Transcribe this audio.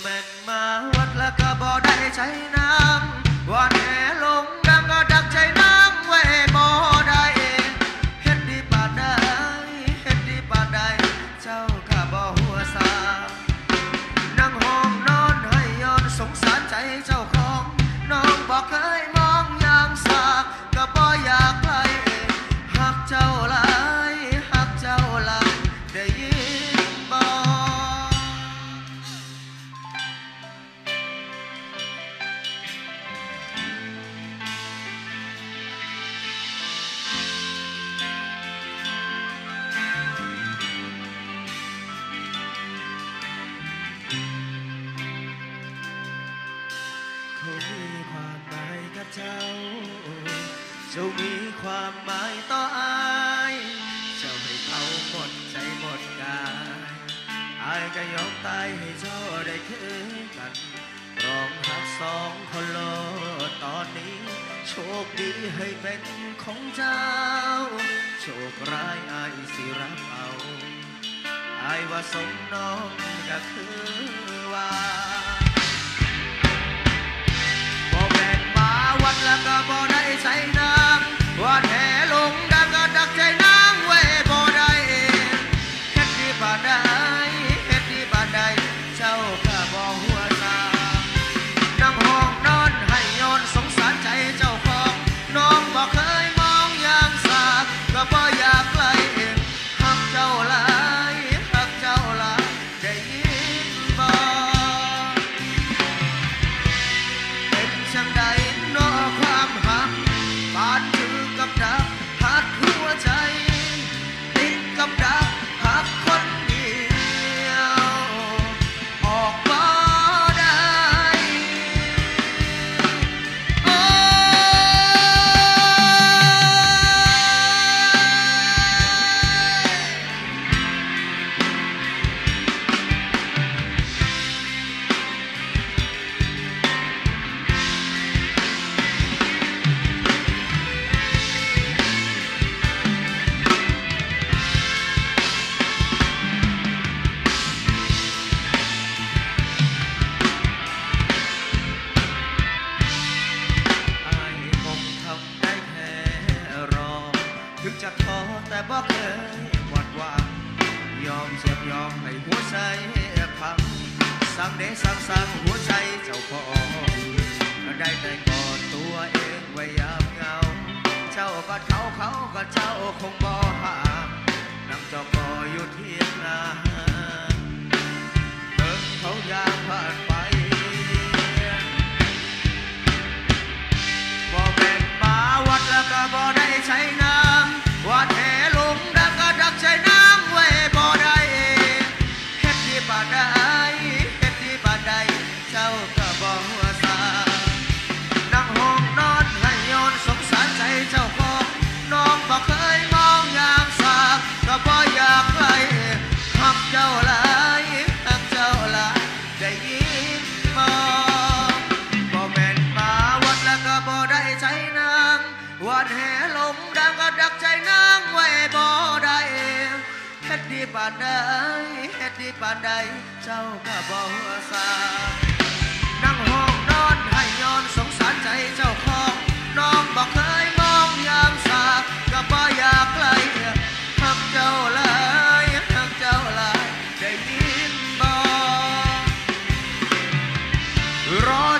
แม่นมาวัดแล้วก็บ่ได้ใช้นะ อายอมตายให้เจ้าได้คืนกันรองหักสองคนโลตอนนี้ โชคดีให้เป็นของเจ้า โชคร้ายอายสิรับเอาอายว่าสมน้องก็คือว่า ถึงจะท้อแต่บ่เคยหมดหวังยอมเจ็บยอมให้หัวใจพังสั่งเดสั่งสั่งหัวใจเจ้าของได้แต่กอดตัวเองไว้ยามเงา เจ้าก็เขาเขาก็เจ้าคงบ่ห่างนั่งจอกออยู่เที่ยงนาเดินเขายามผ่าน เจ้าหลายหักเจ้าหลายได้ยินบ่บ่แม่นมาวัดแล้วก็บ่ได้ใจนางวัดแห่ลมดังก็ดักใจนางไว้บ่ได้เฮ็ดดีปานใดเฮ็ดดีปานใดเจ้าก็บ่หัวซา ห